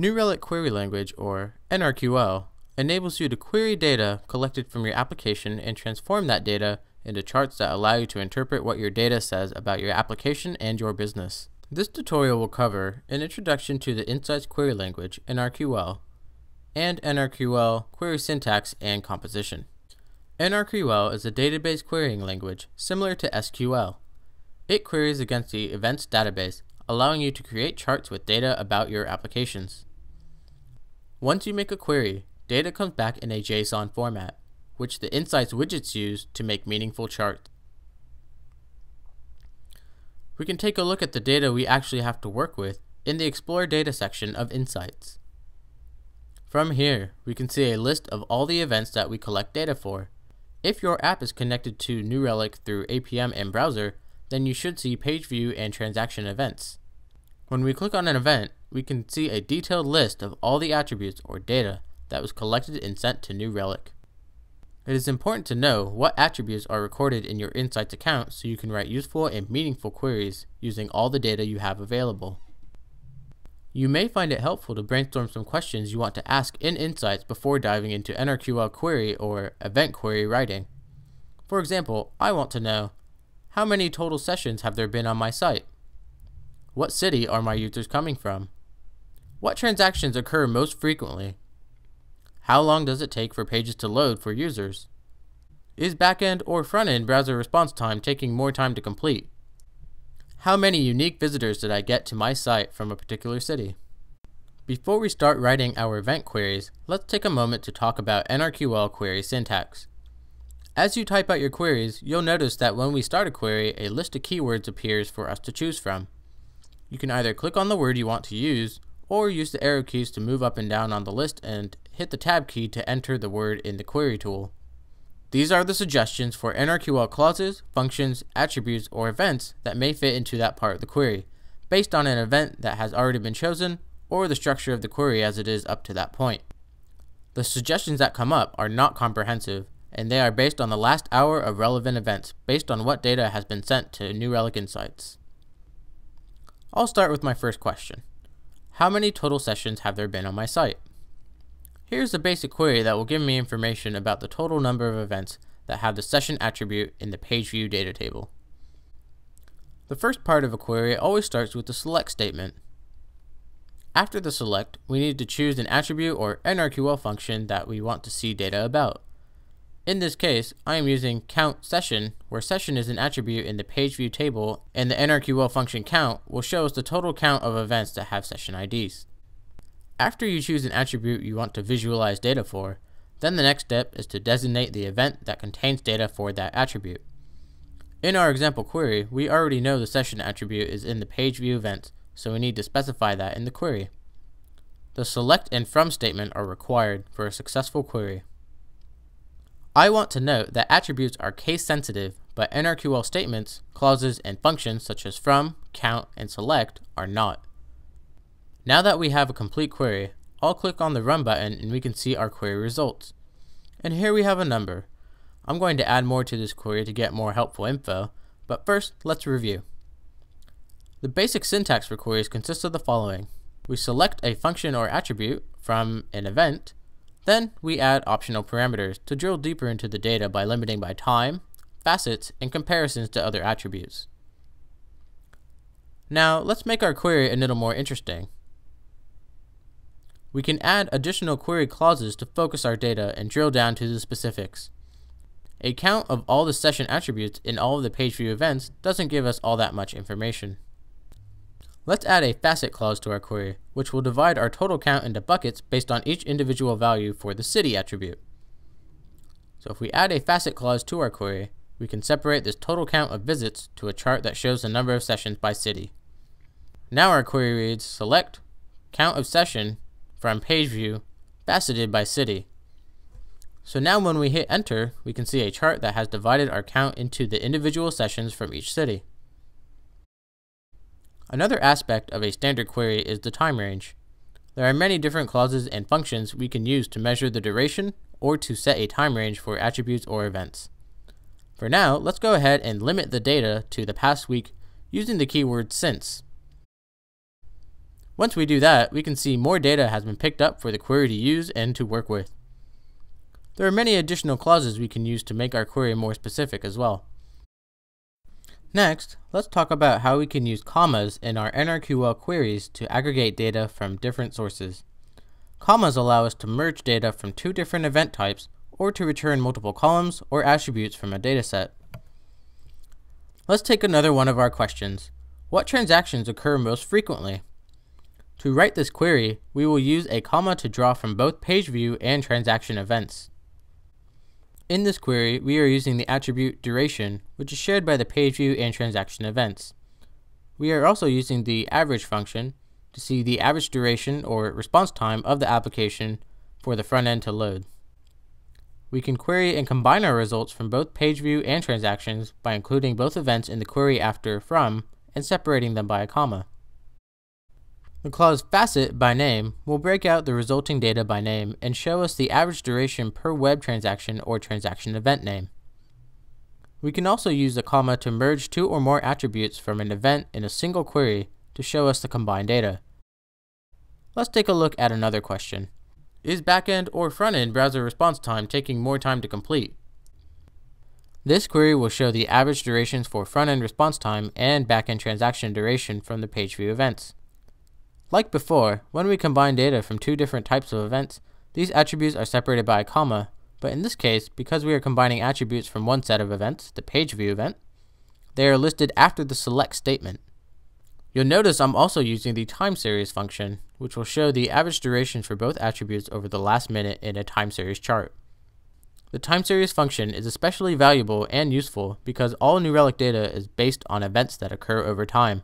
New Relic Query Language, or NRQL, enables you to query data collected from your application and transform that data into charts that allow you to interpret what your data says about your application and your business. This tutorial will cover an introduction to the Insights Query Language, NRQL, and NRQL query syntax and composition. NRQL is a database querying language similar to SQL. It queries against the events database, allowing you to create charts with data about your applications. Once you make a query, data comes back in a JSON format, which the Insights widgets use to make meaningful charts. We can take a look at the data we actually have to work with in the Explore Data section of Insights. From here, we can see a list of all the events that we collect data for. If your app is connected to New Relic through APM and browser, then you should see page view and transaction events. When we click on an event, we can see a detailed list of all the attributes or data that was collected and sent to New Relic. It is important to know what attributes are recorded in your Insights account so you can write useful and meaningful queries using all the data you have available. You may find it helpful to brainstorm some questions you want to ask in Insights before diving into NRQL query or event query writing. For example, I want to know, how many total sessions have there been on my site? What city are my users coming from? What transactions occur most frequently? How long does it take for pages to load for users? Is backend or frontend browser response time taking more time to complete? How many unique visitors did I get to my site from a particular city? Before we start writing our event queries, let's take a moment to talk about NRQL query syntax. As you type out your queries, you'll notice that when we start a query, a list of keywords appears for us to choose from. You can either click on the word you want to use, or use the arrow keys to move up and down on the list and hit the tab key to enter the word in the query tool. These are the suggestions for NRQL clauses, functions, attributes, or events that may fit into that part of the query, based on an event that has already been chosen, or the structure of the query as it is up to that point. The suggestions that come up are not comprehensive, and they are based on the last hour of relevant events based on what data has been sent to New Relic Insights. I'll start with my first question. How many total sessions have there been on my site? Here's a basic query that will give me information about the total number of events that have the session attribute in the page view data table. The first part of a query always starts with the select statement. After the select, we need to choose an attribute or NRQL function that we want to see data about. In this case, I am using count session, where session is an attribute in the page view table, and the NRQL function count will show us the total count of events that have session IDs. After you choose an attribute you want to visualize data for, then the next step is to designate the event that contains data for that attribute. In our example query, we already know the session attribute is in the page view events, so we need to specify that in the query. The select and from statement are required for a successful query. I want to note that attributes are case sensitive, but NRQL statements, clauses, and functions such as from, count, and select are not. Now that we have a complete query, I'll click on the Run button and we can see our query results. And here we have a number. I'm going to add more to this query to get more helpful info, but first, let's review. The basic syntax for queries consists of the following. We select a function or attribute from an event, then we add optional parameters to drill deeper into the data by limiting by time, facets, and comparisons to other attributes. Now let's make our query a little more interesting. We can add additional query clauses to focus our data and drill down to the specifics. A count of all the session attributes in all of the page view events doesn't give us all that much information. Let's add a facet clause to our query, which will divide our total count into buckets based on each individual value for the city attribute. So if we add a facet clause to our query, we can separate this total count of visits to a chart that shows the number of sessions by city. Now our query reads select count of session from page view faceted by city. So now when we hit enter, we can see a chart that has divided our count into the individual sessions from each city. Another aspect of a standard query is the time range. There are many different clauses and functions we can use to measure the duration or to set a time range for attributes or events. For now, let's go ahead and limit the data to the past week using the keyword since. Once we do that, we can see more data has been picked up for the query to use and to work with. There are many additional clauses we can use to make our query more specific as well. Next, let's talk about how we can use commas in our NRQL queries to aggregate data from different sources. Commas allow us to merge data from two different event types or to return multiple columns or attributes from a dataset. Let's take another one of our questions. What transactions occur most frequently? To write this query, we will use a comma to draw from both page view and transaction events. In this query, we are using the attribute duration, which is shared by the page view and transaction events. We are also using the average function to see the average duration or response time of the application for the front end to load. We can query and combine our results from both page view and transactions by including both events in the query after from and separating them by a comma. The clause facet by name will break out the resulting data by name and show us the average duration per web transaction or transaction event name. We can also use a comma to merge two or more attributes from an event in a single query to show us the combined data. Let's take a look at another question. Is backend or frontend browser response time taking more time to complete? This query will show the average durations for front-end response time and backend transaction duration from the page view events. Like before, when we combine data from two different types of events, these attributes are separated by a comma, but in this case, because we are combining attributes from one set of events, the page view event, they are listed after the select statement. You'll notice I'm also using the time series function, which will show the average durations for both attributes over the last minute in a time series chart. The time series function is especially valuable and useful because all New Relic data is based on events that occur over time.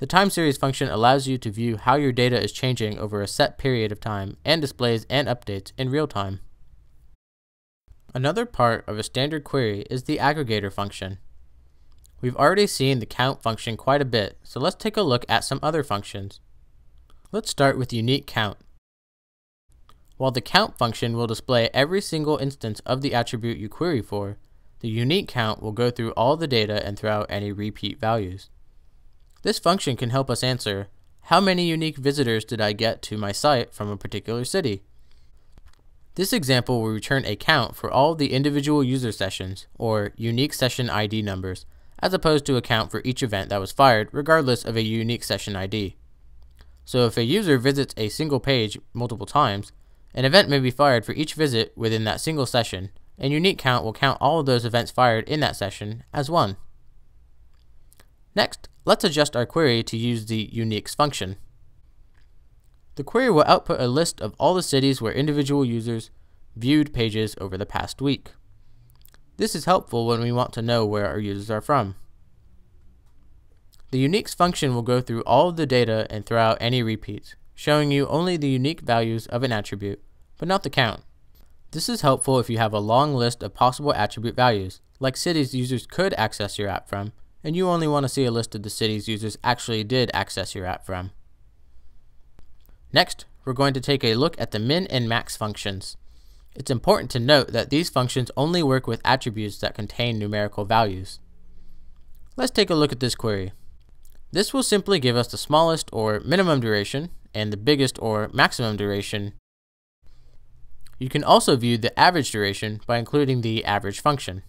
The time series function allows you to view how your data is changing over a set period of time and displays and updates in real time. Another part of a standard query is the aggregator function. We've already seen the count function quite a bit, so let's take a look at some other functions. Let's start with unique count. While the count function will display every single instance of the attribute you query for, the unique count will go through all the data and throw out any repeat values. This function can help us answer, how many unique visitors did I get to my site from a particular city? This example will return a count for all the individual user sessions, or unique session ID numbers, as opposed to a count for each event that was fired regardless of a unique session ID. So if a user visits a single page multiple times, an event may be fired for each visit within that single session, and unique count will count all of those events fired in that session as one. Next, let's adjust our query to use the uniques function. The query will output a list of all the cities where individual users viewed pages over the past week. This is helpful when we want to know where our users are from. The uniques function will go through all of the data and throw out any repeats, showing you only the unique values of an attribute, but not the count. This is helpful if you have a long list of possible attribute values, like cities users could access your app from, and you only want to see a list of the cities users actually did access your app from. Next, we're going to take a look at the min and max functions. It's important to note that these functions only work with attributes that contain numerical values. Let's take a look at this query. This will simply give us the smallest or minimum duration and the biggest or maximum duration. You can also view the average duration by including the average function.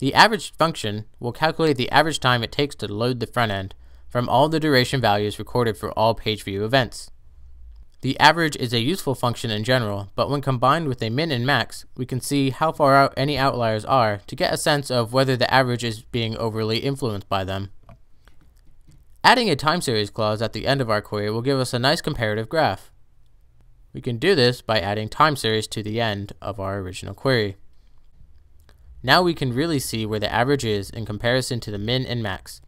The average function will calculate the average time it takes to load the front end from all the duration values recorded for all page view events. The average is a useful function in general, but when combined with a min and max, we can see how far out any outliers are to get a sense of whether the average is being overly influenced by them. Adding a time series clause at the end of our query will give us a nice comparative graph. We can do this by adding time series to the end of our original query. Now we can really see where the average is in comparison to the min and max.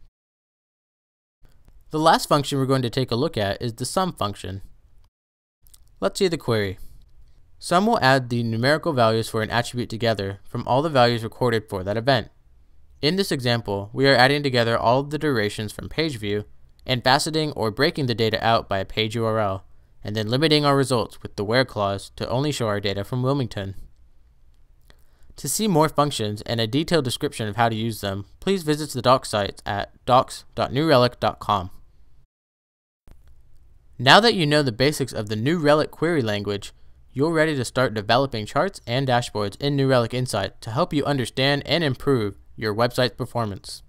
The last function we're going to take a look at is the sum function. Let's see the query. Sum will add the numerical values for an attribute together from all the values recorded for that event. In this example, we are adding together all of the durations from page view and faceting or breaking the data out by a page URL, and then limiting our results with the where clause to only show our data from Wilmington. To see more functions and a detailed description of how to use them, please visit the docs site at docs.newrelic.com. Now that you know the basics of the New Relic query language, you're ready to start developing charts and dashboards in New Relic Insight to help you understand and improve your website's performance.